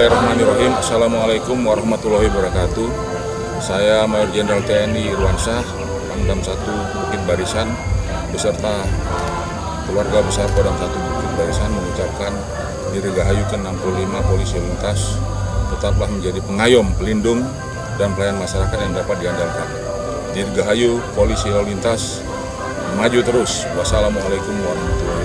Bismillahirrahmanirrahim. Assalamualaikum warahmatullahi wabarakatuh. Saya Mayor Jenderal TNI Irwansyah, Pangdam 1 Bukit Barisan, beserta keluarga besar Kodam 1 Bukit Barisan mengucapkan Dirgahayu ke-65 Polisi Lintas tetaplah menjadi pengayom, pelindung, dan pelayan masyarakat yang dapat diandalkan. Dirgahayu Polisi Lalu Lintas maju terus. Wassalamualaikum warahmatullahi wabarakatuh.